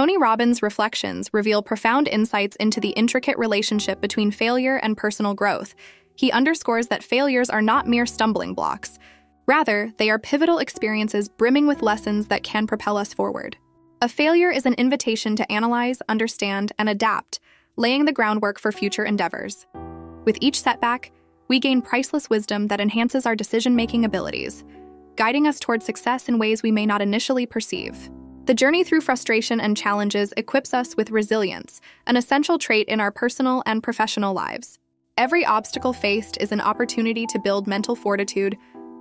Tony Robbins' reflections reveal profound insights into the intricate relationship between failure and personal growth. He underscores that failures are not mere stumbling blocks. Rather, they are pivotal experiences brimming with lessons that can propel us forward. A failure is an invitation to analyze, understand, and adapt, laying the groundwork for future endeavors. With each setback, we gain priceless wisdom that enhances our decision making abilities, guiding us toward success in ways we may not initially perceive. The journey through frustration and challenges equips us with resilience, an essential trait in our personal and professional lives. Every obstacle faced is an opportunity to build mental fortitude.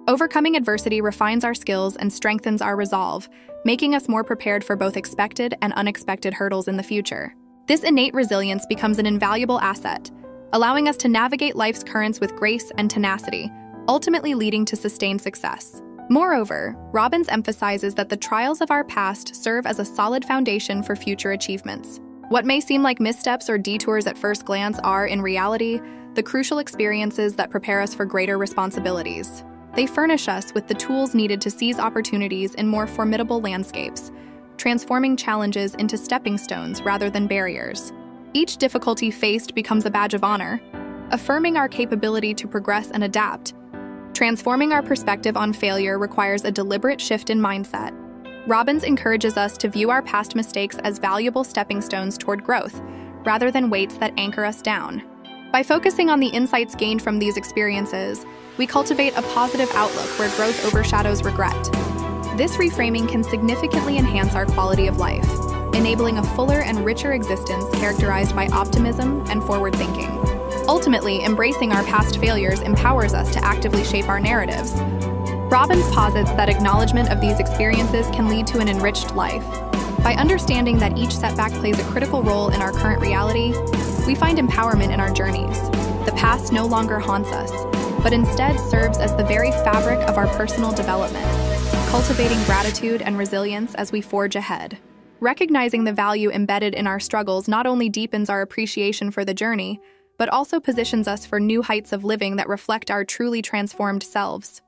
Overcoming adversity refines our skills and strengthens our resolve, making us more prepared for both expected and unexpected hurdles in the future. This innate resilience becomes an invaluable asset, allowing us to navigate life's currents with grace and tenacity, ultimately leading to sustained success. Moreover, Robbins emphasizes that the trials of our past serve as a solid foundation for future achievements. What may seem like missteps or detours at first glance are, in reality, the crucial experiences that prepare us for greater responsibilities. They furnish us with the tools needed to seize opportunities in more formidable landscapes, transforming challenges into stepping stones rather than barriers. Each difficulty faced becomes a badge of honor, affirming our capability to progress and adapt. Transforming our perspective on failure requires a deliberate shift in mindset. Robbins encourages us to view our past mistakes as valuable stepping stones toward growth, rather than weights that anchor us down. By focusing on the insights gained from these experiences, we cultivate a positive outlook where growth overshadows regret. This reframing can significantly enhance our quality of life enabling a fuller and richer existence characterized by optimism and forward thinking. Ultimately, embracing our past failures empowers us to actively shape our narratives. Robbins posits that acknowledgement of these experiences can lead to an enriched life. By understanding that each setback plays a critical role in our current reality, we find empowerment in our journeys. The past no longer haunts us, but instead serves as the very fabric of our personal development, cultivating gratitude and resilience as we forge ahead. Recognizing the value embedded in our struggles not only deepens our appreciation for the journey, but also positions us for new heights of living that reflect our truly transformed selves.